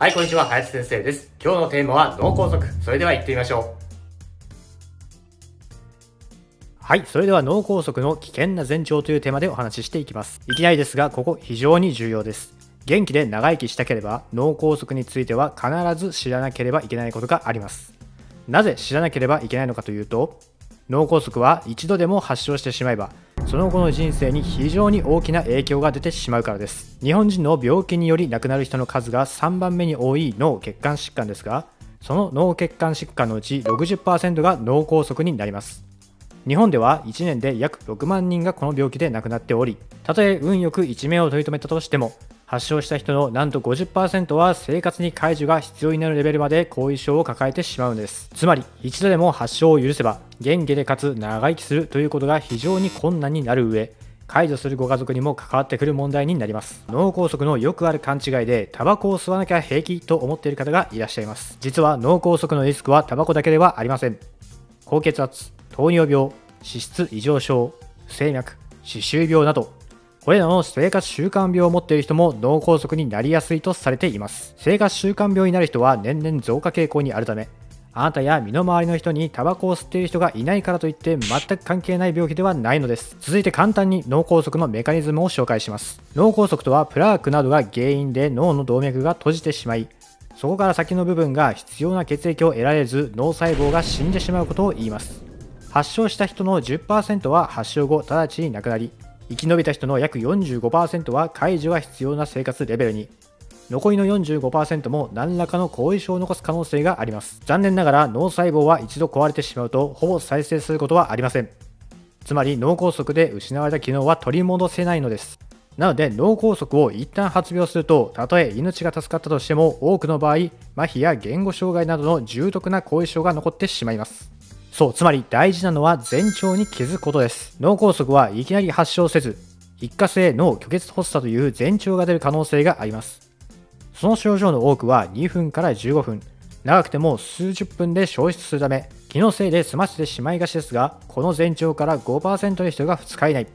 はい、こんにちは、林先生です。今日のテーマは脳梗塞。それでは行ってみましょう。はい、それでは脳梗塞の危険な前兆というテーマでお話ししていきます。いきなりですが、ここ非常に重要です。元気で長生きしたければ、脳梗塞については必ず知らなければいけないことがあります。なぜ知らなければいけないのかというと、脳梗塞は一度でも発症してしまえば、その後の人生に非常に大きな影響が出てしまうからです。日本人の病気により亡くなる人の数が3番目に多い脳血管疾患ですが、その脳血管疾患のうち60%が脳梗塞になります。日本では1年で約6万人がこの病気で亡くなっており、たとえ運よく一命を取り留めたとしても、発症した人のなんと50%は生活に介助が必要になるレベルまで後遺症を抱えてしまうんです。つまり一度でも発症を許せば元気でかつ長生きするということが非常に困難になる上解除するご家族にも関わってくる問題になります。脳梗塞のよくある勘違いでタバコを吸わなきゃ平気と思っている方がいらっしゃいます。実は脳梗塞のリスクはタバコだけではありません。高血圧糖尿病脂質異常症不整脈歯周病などこれらの生活習慣病を持っている人も脳梗塞になりやすいとされています。生活習慣病になる人は年々増加傾向にあるためあなたや身の回りの人にタバコを吸っている人がいないからといって全く関係ない病気ではないのです。続いて簡単に脳梗塞のメカニズムを紹介します。脳梗塞とはプラークなどが原因で脳の動脈が閉じてしまいそこから先の部分が必要な血液を得られず脳細胞が死んでしまうことを言います。発症した人の10%は発症後直ちに亡くなり生き延びた人の約45%は解除が必要な生活レベルに。残りの45%も何らかの後遺症を残す可能性があります。残念ながら脳細胞は一度壊れてしまうとほぼ再生することはありません。つまり脳梗塞で失われた機能は取り戻せないのです。なので脳梗塞を一旦発病するとたとえ命が助かったとしても多くの場合麻痺や言語障害などの重篤な後遺症が残ってしまいます。そう、つまり大事なのは前兆に気づくことです。脳梗塞はいきなり発症せず、一過性脳虚血発作という前兆が出る可能性があります。その症状の多くは2分から15分、長くても数十分で消失するため、気のせいで済ませてしまいがちですが、この前兆から5%の人が2日以内、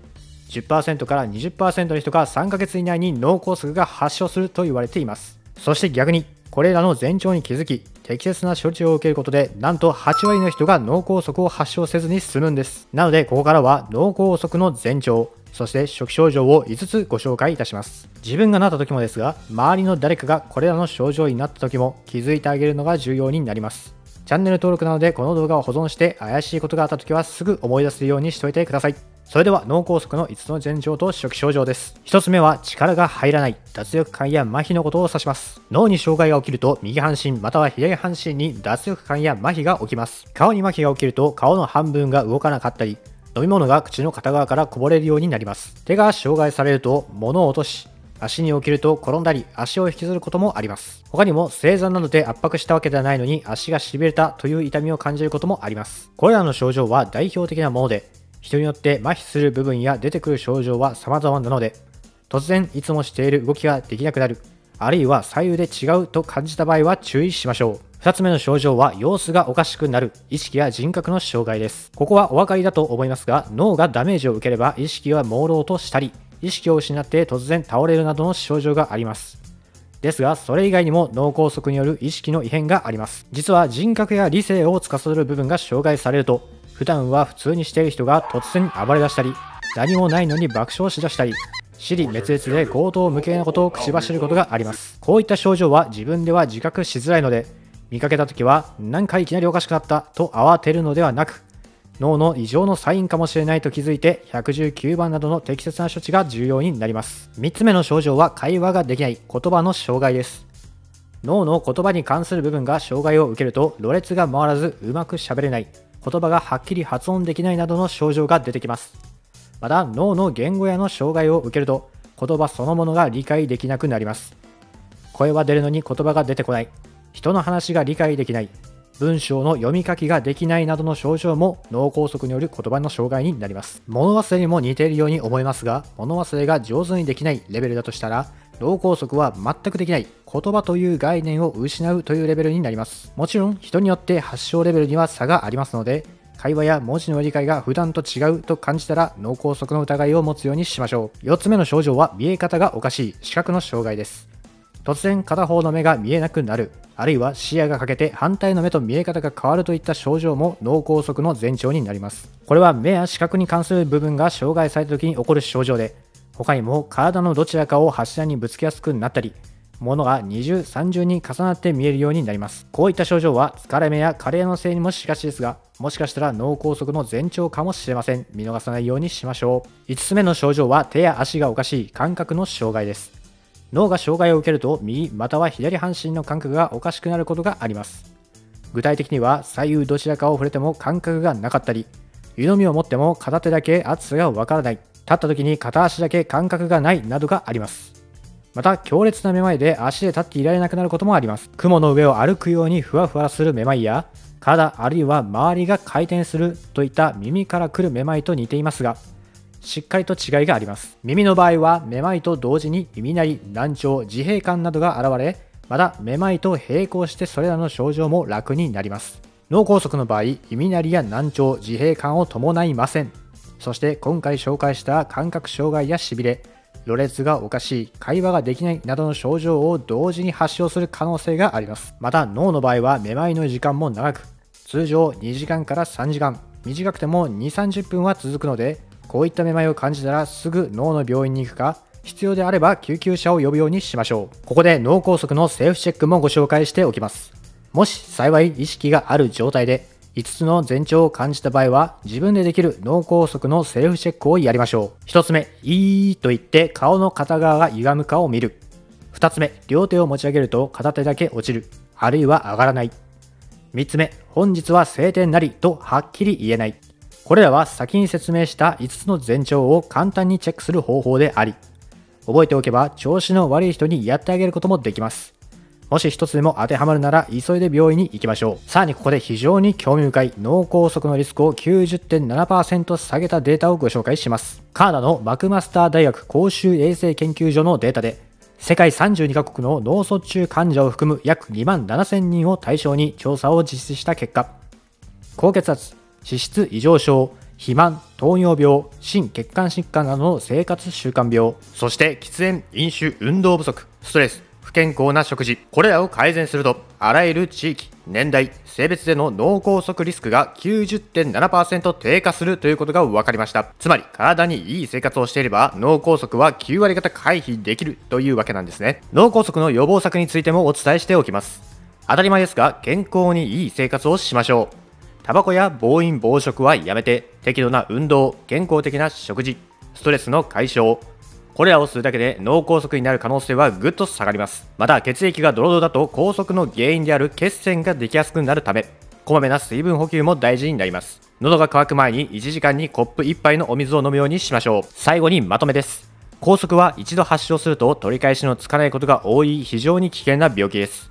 10%から20%の人が3ヶ月以内に脳梗塞が発症すると言われています。そして逆に、これらの前兆に気づき、適切な処置を受けることで、なんと8割の人が脳梗塞を発症せずに済むんです。なので、ここからは脳梗塞の前兆、そして初期症状を5つご紹介いたします。自分がなった時もですが、周りの誰かがこれらの症状になった時も気づいてあげるのが重要になります。チャンネル登録なので、この動画を保存して怪しいことがあった時はすぐ思い出せるようにしておいてください。それでは脳梗塞の5つの前兆と初期症状です。1つ目は力が入らない、脱力感や麻痺のことを指します。脳に障害が起きると右半身または左半身に脱力感や麻痺が起きます。顔に麻痺が起きると顔の半分が動かなかったり、飲み物が口の片側からこぼれるようになります。手が障害されると物を落とし、足に起きると転んだり足を引きずることもあります他にも正座などで圧迫したわけではないのに足がしびれたという痛みを感じることもありますこれらの症状は代表的なもので人によって麻痺する部分や出てくる症状は様々なので突然いつもしている動きができなくなる。あるいは左右で違うと感じた場合は注意しましょう。2つ目の症状は様子がおかしくなる。意識や人格の障害です。ここはお分かりだと思いますが脳がダメージを受ければ意識は朦朧としたり意識を失って突然倒れるなどの症状があります。ですが、それ以外にも脳梗塞による意識の異変があります。実は人格や理性を司る部分が障害されると、普段は普通にしている人が突然暴れ出したり、何もないのに爆笑しだしたり、尻滅裂で強盗無形なことを口走ることがあります。こういった症状は自分では自覚しづらいので、見かけた時は何かいきなりおかしくなったと慌てるのではなく、脳の異常のサインかもしれないと気づいて119番などの適切な処置が重要になります。3つ目の症状は会話ができない言葉の障害です。脳の言葉に関する部分が障害を受けるとろれつが回らずうまく喋れない。言葉がはっきり発音できないなどの症状が出てきます。また脳の言語やの障害を受けると言葉そのものが理解できなくなります。声は出るのに言葉が出てこない。人の話が理解できない。文章の読み書きができないなどの症状も脳梗塞による言葉の障害になります。物忘れにも似ているように思いますが、物忘れが上手にできないレベルだとしたら、脳梗塞は全くできない言葉という概念を失うというレベルになります。もちろん人によって発症レベルには差がありますので、会話や文字の理解が普段と違うと感じたら脳梗塞の疑いを持つようにしましょう。4つ目の症状は見え方がおかしい視覚の障害です。突然片方の目が見えなくなるあるいは視野が欠けて反対の目と見え方が変わるといった症状も脳梗塞の前兆になりますこれは目や視覚に関する部分が障害された時に起こる症状で他にも体のどちらかを柱にぶつけやすくなったり物が二重三重に重なって見えるようになります。こういった症状は疲れ目や加齢のせいにもしがちですがもしかしたら脳梗塞の前兆かもしれません。見逃さないようにしましょう。5つ目の症状は手や足がおかしい感覚の障害です。脳が障害を受けると右または左半身の感覚がおかしくなることがあります。具体的には左右どちらかを触れても感覚がなかったり湯飲みを持っても片手だけ熱さがわからない。立った時に片足だけ感覚がないなどがあります。また強烈なめまいで足で立っていられなくなることもあります。雲の上を歩くようにふわふわするめまいや体あるいは周りが回転するといった耳から来るめまいと似ていますがしっかりと違いがあります。耳の場合はめまいと同時に耳鳴り難聴自閉感などが現れまためまいと並行してそれらの症状も楽になります。脳梗塞の場合耳鳴りや難聴自閉感を伴いません。そして今回紹介した感覚障害やしびれろれつがおかしい会話ができないなどの症状を同時に発症する可能性があります。また脳の場合はめまいの時間も長く通常2時間から3時間短くても2 3 0分は続くのでこういっためまいを感じたらすぐ脳の病院に行くか必要であれば救急車を呼ぶようにしましょう。ここで脳梗塞のセーフチェックもご紹介しておきます。もし幸い意識がある状態で5つの前兆を感じた場合は自分でできる脳梗塞のセーフチェックをやりましょう。1つ目いいと言って顔の片側が歪むかを見る。2つ目両手を持ち上げると片手だけ落ちる。あるいは上がらない。3つ目本日は晴天なりとはっきり言えない。これらは先に説明した5つの前兆を簡単にチェックする方法であり覚えておけば調子の悪い人にやってあげることもできます。もし一つでも当てはまるなら急いで病院に行きましょう。さらにここで非常に興味深い脳梗塞のリスクを90.7%下げたデータをご紹介します。カナダのマクマスター大学公衆衛生研究所のデータで世界32カ国の脳卒中患者を含む約2万7000人を対象に調査を実施した結果高血圧脂質異常症肥満糖尿病心血管疾患などの生活習慣病そして喫煙飲酒運動不足ストレス不健康な食事これらを改善するとあらゆる地域年代性別での脳梗塞リスクが90.7%低下するということが分かりました。つまり体にいい生活をしていれば脳梗塞は9割方回避できるというわけなんですね。脳梗塞の予防策についてもお伝えしておきます。当たり前ですが健康にいい生活をしましょう。タバコや暴飲暴食はやめて適度な運動健康的な食事ストレスの解消これらをするだけで脳梗塞になる可能性はぐっと下がります。また血液がドロドロだと拘束の原因である血栓ができやすくなるためこまめな水分補給も大事になります。喉が渇く前に1時間にコップ1杯のお水を飲むようにしましょう。最後にまとめです。拘束は一度発症すると取り返しのつかないことが多い非常に危険な病気です。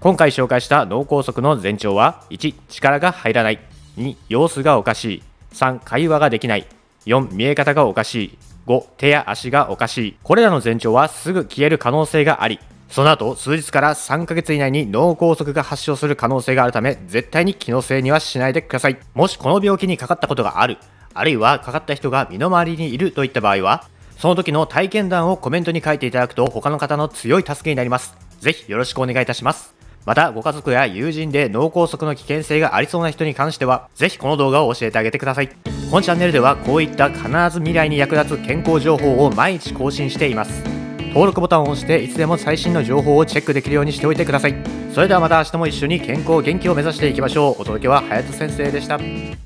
今回紹介した脳梗塞の前兆は1力が入らない。2様子がおかしい。3会話ができない。4見え方がおかしい。5手や足がおかしい。これらの前兆はすぐ消える可能性があり。その後数日から3ヶ月以内に脳梗塞が発症する可能性があるため絶対に気のせいにはしないでください。もしこの病気にかかったことがあるあるいはかかった人が身の回りにいるといった場合はその時の体験談をコメントに書いていただくと他の方の強い助けになります。ぜひよろしくお願いいたします。またご家族や友人で脳梗塞の危険性がありそうな人に関してはぜひこの動画を教えてあげてください。本チャンネルではこういった必ず未来に役立つ健康情報を毎日更新しています。登録ボタンを押していつでも最新の情報をチェックできるようにしておいてください。それではまた明日も一緒に健康元気を目指していきましょう。お届けは隼人先生でした。